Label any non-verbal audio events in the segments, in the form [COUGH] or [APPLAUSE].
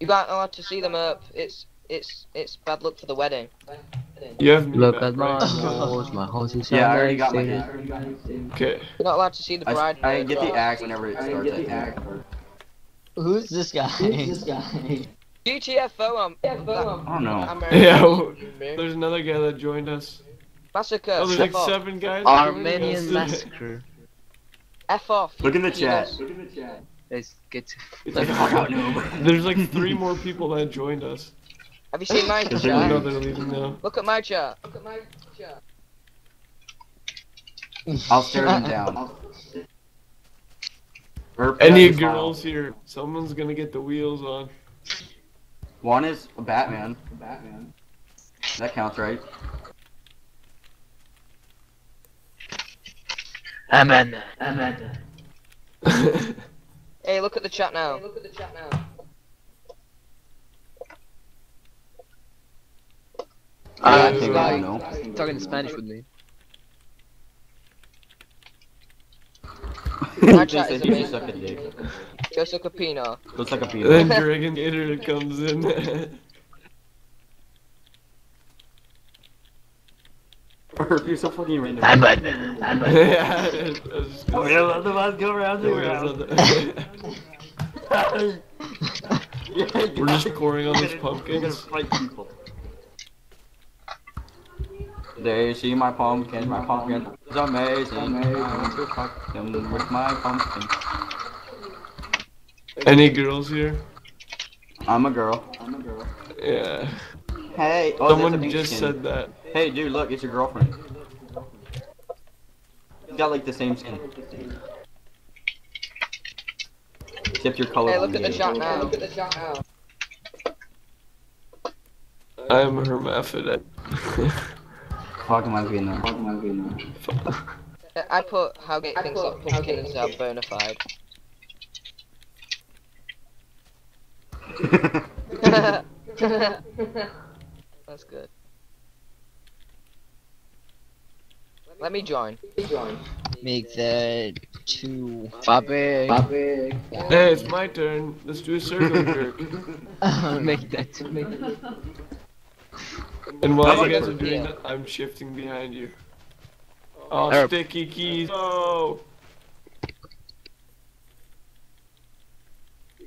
You aren't allowed to see them up. It's it's it's bad luck for the wedding. You have Look back, at my horse, my horse is Yeah, I already got my amazing. Okay. You're not allowed to see the I, bride. I get the axe whenever it starts, I think. Who's this guy? Who's this guy? GTFO. Um, I don't know. American Yeah, well, There's another guy that joined us. Massacre. Oh, there's F like off. seven guys. that joined Armenian us. massacre. F off. Look in the penis. chat. Let's get to [LAUGHS] It's Like, like- fuck out, noob. There's like three more people that joined us. Have you seen my Is I there chat? they're leaving now. Look at my chat. Look at my chat. I'll stare them down. [LAUGHS] Burp, Any girls here? Someone's gonna get the wheels on. One is a Batman. Batman. That counts, right? Amanda. Amanda. [LAUGHS] Hey, look at the chat now. look at the chat now. I think I know. talking in Spanish with me. My [LAUGHS] chat is amazing. suck a dick. Go suck a pino. Looks like a then. Dragon Gator comes in. [LAUGHS] you're so fucking random. Amanda. [LAUGHS] yeah, it- I was just Oh, gonna yeah, let the ones go round and round. We're just pouring on these You're gonna pumpkins. fight people. They see my pumpkin, my pumpkin is amazing. I want to fuck them with my pumpkin. Any girls here? I'm a girl. I'm a girl. Yeah. Hey, oh, that's a Someone just said that. Hey, dude, look, it's your girlfriend. You got like the same skin. Except your color. Hey, look at the shot now. Look at the shot now. I'm a hermaphrodite. Fuck am I being there? Fuck am I being I put how gay thinks that pumpkins are bona fide. [LAUGHS] [LAUGHS] [LAUGHS] That's good. Let me join. Make that two. Papi. Hey, it's my turn. Let's do a circle jerk. [LAUGHS] [LAUGHS] Make that to me. And while That's you guys are doing yeah. that, I'm shifting behind you. Oh, Herb. sticky keys. Oh.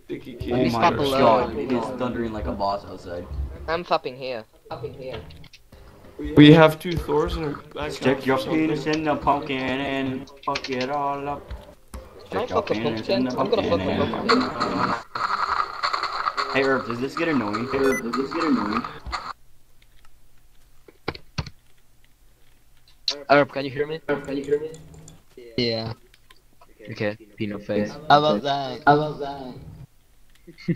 Sticky keys. Oh Please my stop below. god, it is thundering like a boss outside. I'm fapping here. Fapping here. We have two Thors in our back. Stick your penis in the pumpkin and fuck it all up. Stick your penis in pumpkin? the I'm gonna fuck a pumpkin. pumpkin. Hey Herb, does this get annoying? Hey Herb, does this get annoying? Herb, can you hear me? Herb, can you hear me? Yeah. Okay, Pino face. How about that? How about that? [LAUGHS]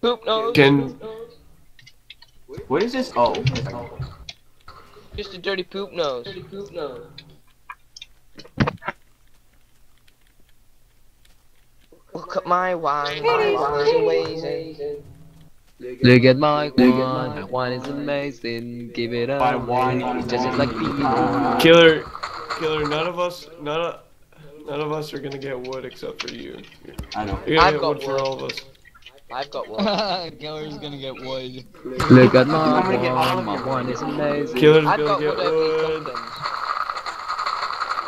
Poop nose. Can What is this? Oh, Just a dirty poop nose. Dirty poop nose. Look at my wine. My wine is amazing. Look at my wine, my wine is amazing. Give it up. my up. wine is just like Pino. killer, killer? None of us, none of, none of us are gonna get wood except for you. I know. You're gonna I've get got wood for all of us. I've got one. Killer's gonna get wood. Look at my I'm gonna get all wine, of my your wine is amazing. Killer's I've gonna got get wood over these wood. pumpkins.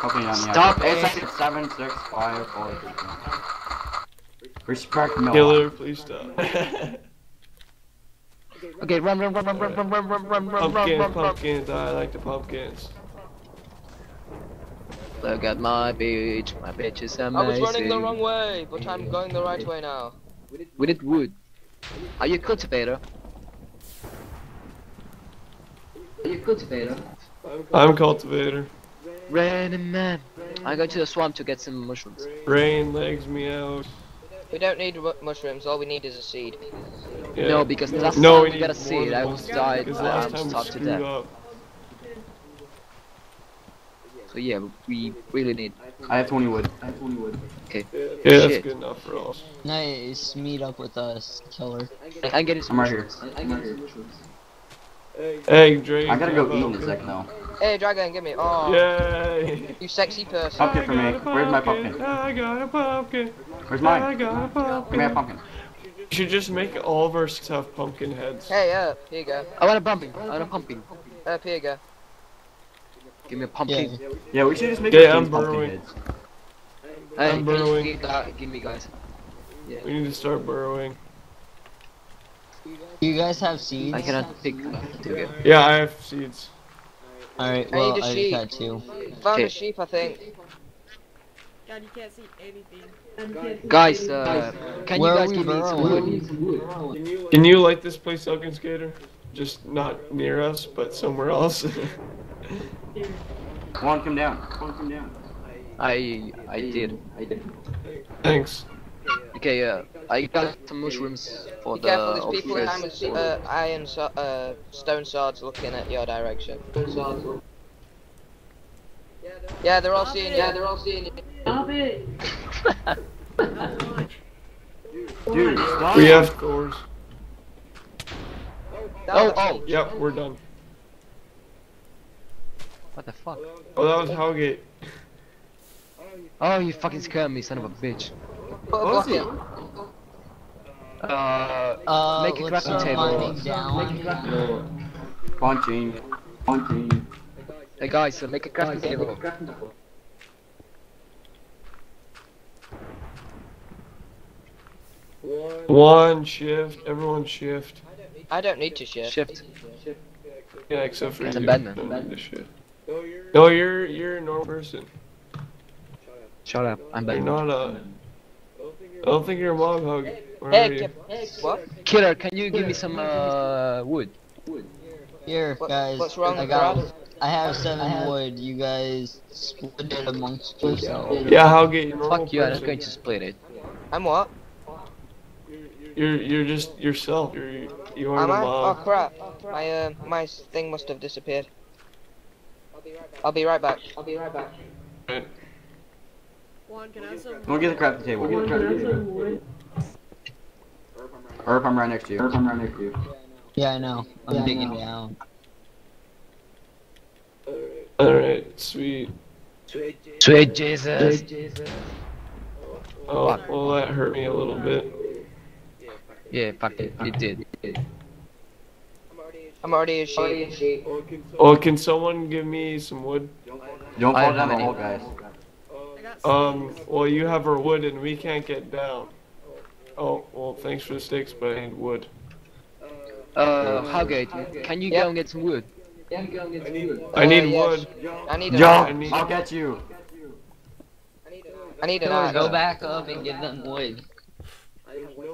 Hopefully not me. Stop Eight it. seconds, seven, six, five, four, three, two. Respect no. Killer, please stop. Okay, run, run, run, run, run, run, run, run, run, run, run, pumpkins, run, run. pumpkins. I like the pumpkins. Look at my beach, my bitch is amazing. I was running the wrong way, but I'm going the right way now. We need wood. Are you a cultivator? Are you a cultivator? I'm cultivator. Raining man. I go to the swamp to get some mushrooms. Rain legs me out. We don't need mushrooms, all we need is a seed. Yeah. No, because last no, time we we got a seed, I one almost seed, died, Because I last almost time to screwed death. up. So yeah, we really need. I have 20 wood. I have 20 wood. Okay. Yeah, that's Shit. good enough for us. Nice. Meet up with us, Killer. I'm getting some I'm right here. mushrooms. Hey, Drake. I gotta go eat in a sec now. Hey, Dragon, give me. Oh, Yay! you sexy person. Pumpkin for me. got Where's my pumpkin? I got a pumpkin. Where's mine? I got a Give me a pumpkin. pumpkin. You should just make all of our s- have pumpkin heads. Hey, up. Here you go. I want a pumping. I want a pumping. Up, here you go. Give me a pumpkin. Yeah. Yeah, we should just make Yeah, our I'm pumpkin burrowing. heads. Hey, I'm burrowing. Give, that, give me guys. We need to start burrowing. You guys have seeds? I cannot pick. Okay. Yeah, I have seeds. Alright, I need a I sheep. just had two. Found Okay. a sheep, I think. God, you can't see anything. Guys, uh, can Where you guys give me some wood? Can you light this place up, Skater? Just not near us, but somewhere else. [LAUGHS] Come on, come down. Come on, come down. I I did. I did. Thanks. Okay, uh, I got some mushrooms for Be the careful, there's people with officers. hammers, uh, iron, so uh, stone swords looking at your direction. Yeah, they're all seeing you. Yeah, they're all seeing you. Stop it! Dude, stop. We have cores. Oh, oh, Yep, we're done. What the fuck? Oh, that was Howgate. Oh, you fucking scared me, son of a bitch. What was block it? in. Uh, Uh, Make a let's crafting start table. mining down. Punching. Punching. hey guys, uh, make a crafting table. One shift, everyone shift. I don't need to shift. Shift. Yeah, except for It's you. a Batman. Don't need to shift. No, you're you're a normal person. Shut up, I'm back. You're not a. I don't think you're a mob hug. Where are Hey, what? Killer, can you give me some uh wood? Here, guys. what's wrong I with got. Brad? I have seven wood. You guys split it amongst yourselves. Yeah, Howgate, you're a normal Fuck you, I'm not going to split it. I'm what? You're you're just yourself. You're you aren't Am a I? Oh crap. My uh, my thing must have disappeared. I'll be right back. I'll be right back. Right. Juan, can I have some? Don't get the crafting table. Get the crafting table. Earth, I'm right next to you. Earth, I'm right next to you. Yeah, I know. I'm digging down. All right, sweet. Sweet Jesus. Oh, well, that hurt me a little bit. Yeah, fuck it, it did. I'm already a sheep. Oh, can someone give me some wood? Don't I fall don't down the have hole, guys. I got some. Um, well, you have our wood and we can't get down. Oh, well, thanks for the sticks, but I need wood. Uh, Howgate, can you Yep. go and get some wood? Yeah, I Uh, need yes. wood. I need an I need I'll get you. I need an Come go back up and get them wood.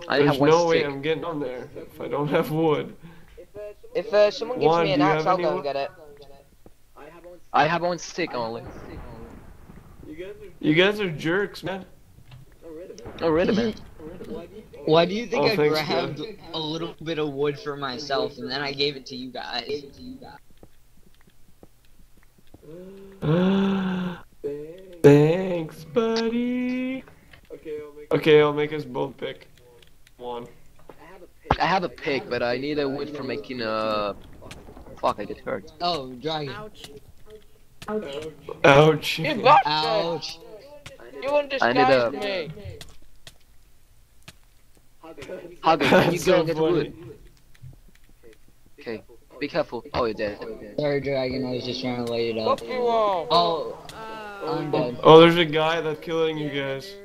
I There's have one no way. I'm getting on there if I don't have wood. If uh, someone gives Juan, me an axe, I'll go and get it. I have one stick only. You guys are jerks, man. Oh, really, man? Why do you think Oh, I thanks, grabbed a little bit of wood for myself and then I gave it to you guys? [GASPS] Thanks, buddy. Okay, I'll make us both pick one. I have a pick, but I need a wood for making a. Fuck, I get hurt. Oh, dragon. Ouch. Ouch. You bastard! Ouch. You I need a- undisguised me. Howgate, can you [LAUGHS] go so and get funny. wood? Okay, be careful. Oh, you're dead. Sorry, dragon. I was just trying to light it up. Fuck you all. Oh, Uh, I'm dead. Oh, there's a guy that's killing you guys.